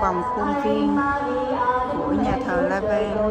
vòng khuôn viên của nhà thờ La Vang.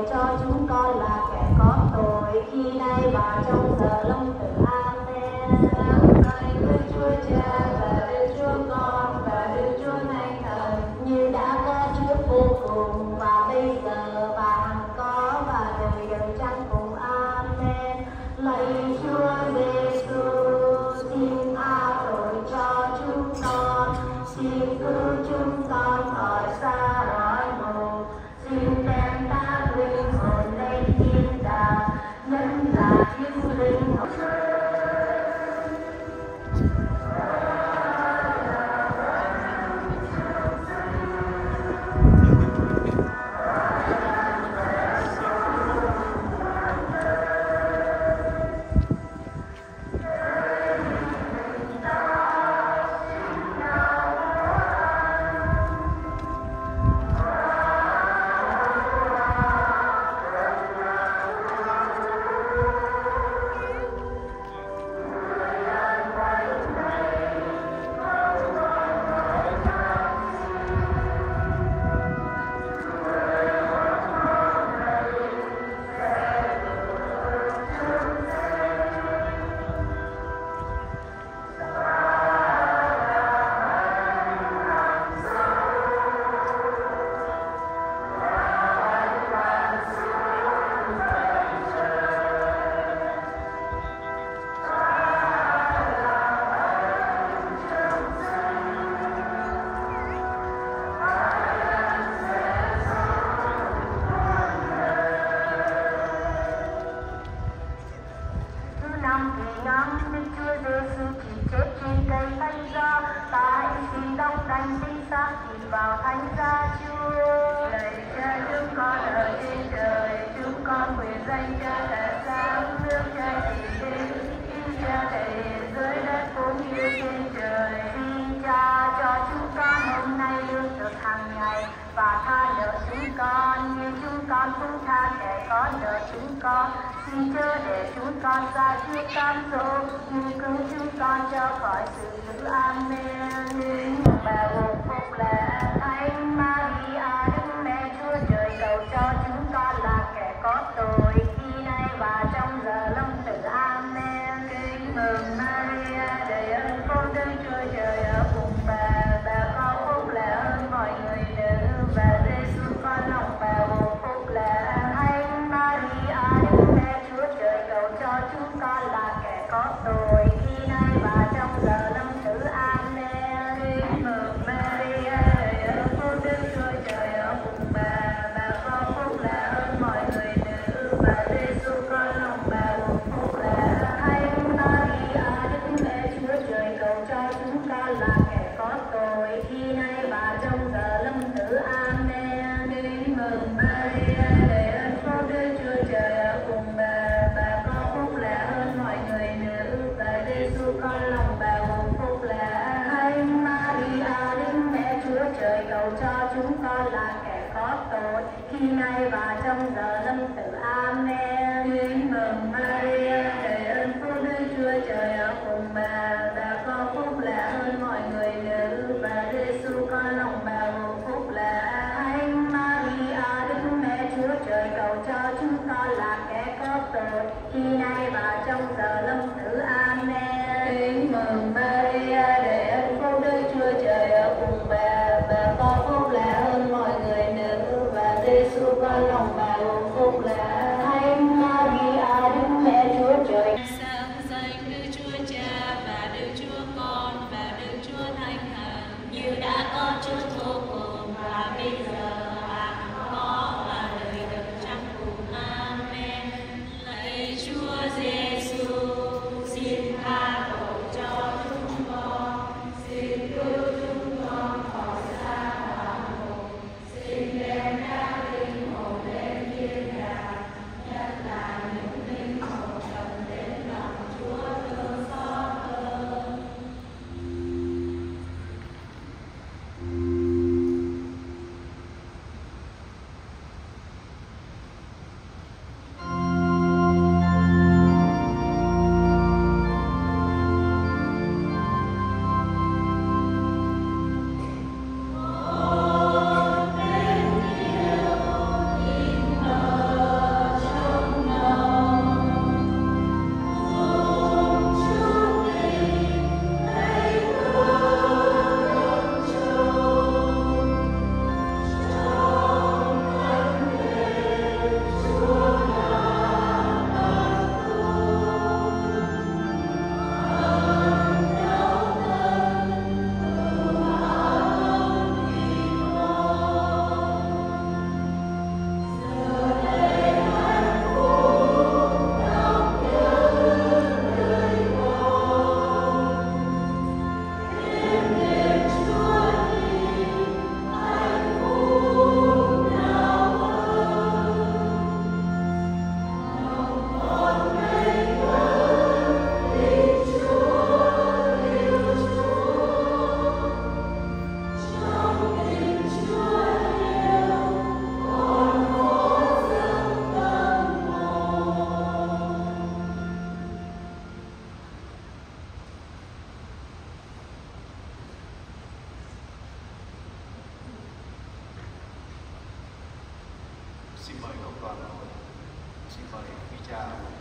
tha để có được chúng con xin chớ để chúng con xa trước tam dỗ nhưng cứu chúng con cho khỏi sự dữ amen bà gồm phúc là anh. ma con xin mời quý cha